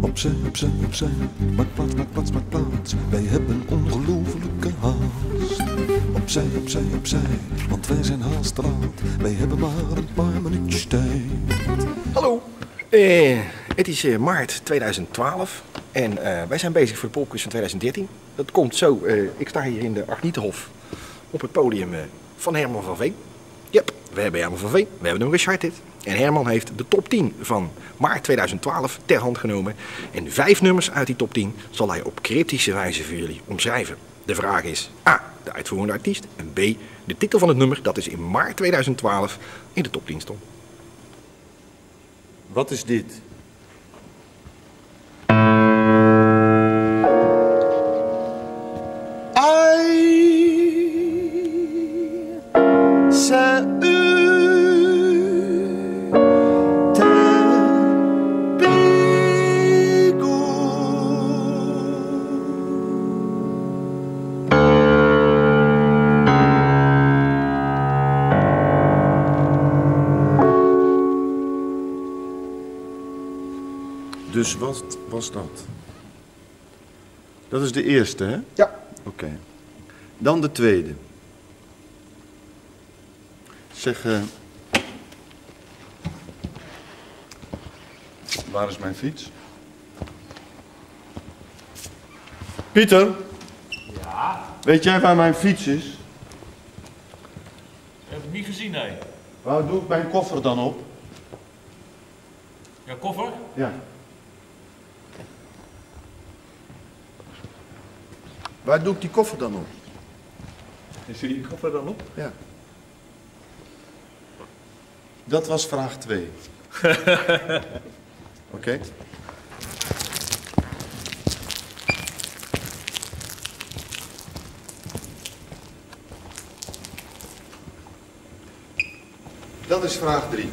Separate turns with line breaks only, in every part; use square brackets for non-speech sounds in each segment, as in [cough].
Opzij, opzij, opzij, maak plaats, maak plaats, maak plaats. Wij hebben ongelofelijke haast. Opzij, opzij, opzij, want wij zijn haast. Wij hebben maar een paar minuutjes tijd.
Hallo, Eh, het is eh, maart 2012 en eh, wij zijn bezig voor de Polkers van 2013. Dat komt zo, eh, ik sta hier in de Agnietenhof op het podium eh, van Herman van Veen. Yep, we hebben Herman van Veen, we hebben hem gecharted. En Herman heeft de top 10 van maart 2012 ter hand genomen. En vijf nummers uit die top 10 zal hij op cryptische wijze voor jullie omschrijven. De vraag is A, de uitvoerende artiest en B, de titel van het nummer dat is in maart 2012 in de top 10 stond.
Wat is dit? Dus wat was dat? Dat is de eerste, hè?
Ja.
Oké. Dan de tweede. Zeg, eh, waar is mijn fiets? Pieter?
Ja,
Weet jij waar mijn fiets is?
heb ik niet gezien, nee.
Waar doe ik mijn koffer dan op?
Jouw koffer?
Ja. Waar doe ik die koffer dan op?
Is je die koffer dan op?
Ja. Dat was vraag 2. [laughs] Oké. Dat is vraag 3.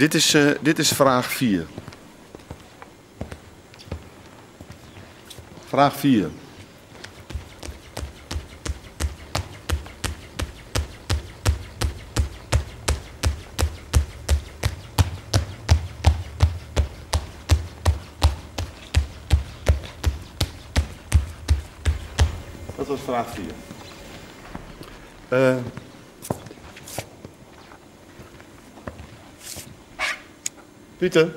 Dit, is, eh, dit is vraag 4. Vraag 4. Dat was vraag 4. Eh Pieter?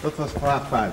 Dat was vraag 5.